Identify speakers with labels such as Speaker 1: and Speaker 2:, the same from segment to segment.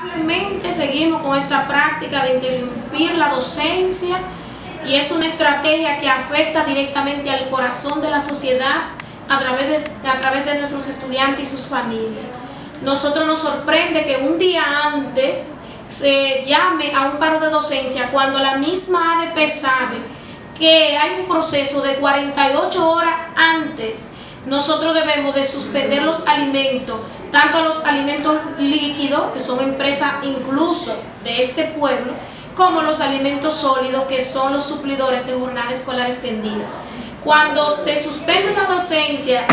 Speaker 1: Lamentablemente seguimos con esta práctica de interrumpir la docencia y es una estrategia que afecta directamente al corazón de la sociedad a través de, a través de nuestros estudiantes y sus familias. Nosotros nos sorprende que un día antes se llame a un paro de docencia cuando la misma ADP sabe que hay un proceso de 48 horas antes nosotros debemos de suspender los alimentos, tanto los alimentos líquidos, que son empresas incluso de este pueblo, como los alimentos sólidos, que son los suplidores de jornada escolar extendida. Cuando se suspende la docencia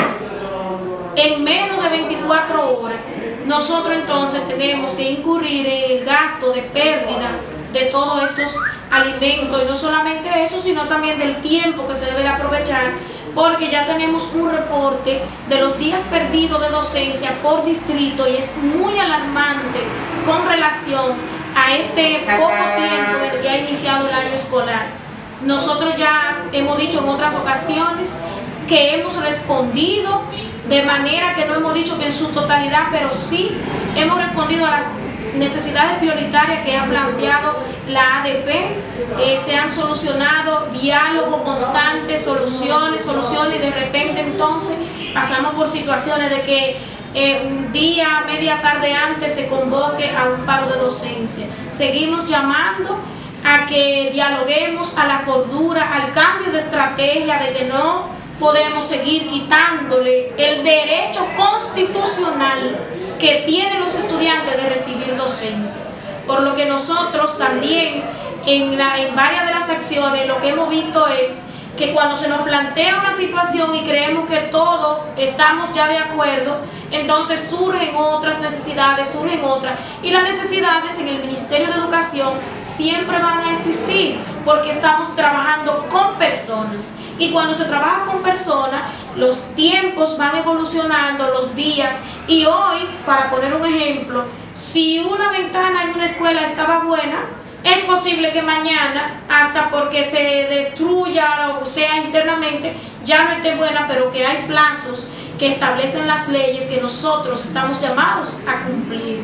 Speaker 1: en menos de 24 horas, nosotros entonces tenemos que incurrir en el gasto de pérdida de todos estos alimentos, y no solamente eso, sino también del tiempo que se debe de aprovechar porque ya tenemos un reporte de los días perdidos de docencia por distrito y es muy alarmante con relación a este poco tiempo en que ha iniciado el año escolar. Nosotros ya hemos dicho en otras ocasiones que hemos respondido de manera que no hemos dicho que en su totalidad, pero sí hemos respondido a las necesidades prioritarias que ha planteado la ADP, eh, se han solucionado diálogo constante, soluciones, soluciones y de repente entonces pasamos por situaciones de que eh, un día, media tarde antes se convoque a un paro de docencia. Seguimos llamando a que dialoguemos a la cordura, al cambio de estrategia, de que no podemos seguir quitándole el derecho constitucional que tienen los estudiantes de recibir docencia. Por lo que nosotros también en, la, en varias de las acciones lo que hemos visto es que cuando se nos plantea una situación y creemos que todos estamos ya de acuerdo, entonces surgen otras necesidades, surgen otras. Y las necesidades en el Ministerio de Educación siempre van a existir porque estamos trabajando con personas. Y cuando se trabaja con personas, los tiempos van evolucionando, los días. Y hoy, para poner un ejemplo, si una ventana en una escuela estaba buena, es posible que mañana, hasta porque se destruya o sea internamente, ya no esté buena, pero que hay plazos que establecen las leyes que nosotros estamos llamados a cumplir.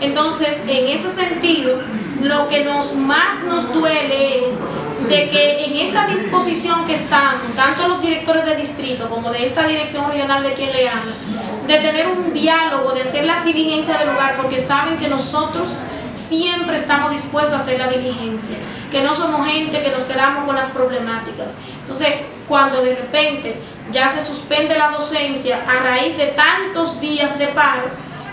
Speaker 1: Entonces, en ese sentido, lo que nos más nos duele es de que en esta disposición que están, tanto los directores de como de esta dirección regional de quien le habla, de tener un diálogo, de hacer las diligencias del lugar, porque saben que nosotros siempre estamos dispuestos a hacer la diligencia, que no somos gente que nos quedamos con las problemáticas. Entonces, cuando de repente ya se suspende la docencia a raíz de tantos días de paro,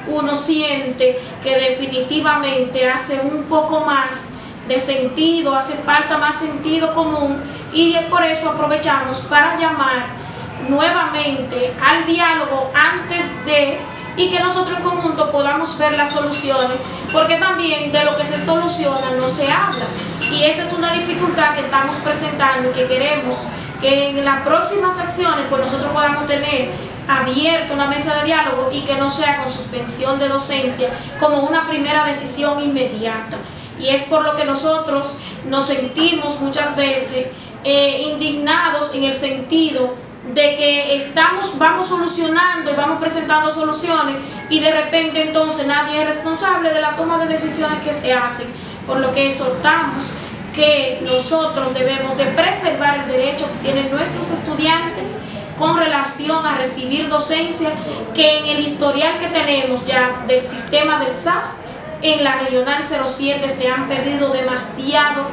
Speaker 1: uno siente que definitivamente hace un poco más de sentido, hace falta más sentido común y por eso aprovechamos para llamar nuevamente al diálogo antes de y que nosotros en conjunto podamos ver las soluciones, porque también de lo que se soluciona no se habla. Y esa es una dificultad que estamos presentando y que queremos que en las próximas acciones pues nosotros podamos tener abierto una mesa de diálogo y que no sea con suspensión de docencia como una primera decisión inmediata. Y es por lo que nosotros nos sentimos muchas veces eh, indignados en el sentido de que estamos, vamos solucionando y vamos presentando soluciones y de repente entonces nadie es responsable de la toma de decisiones que se hacen, por lo que exhortamos que nosotros debemos de preservar el derecho que tienen nuestros estudiantes con relación a recibir docencia, que en el historial que tenemos ya del sistema del SAS, en la Regional 07 se han perdido demasiado,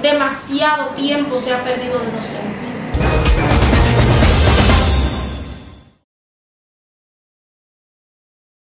Speaker 1: demasiado tiempo se ha perdido de docencia.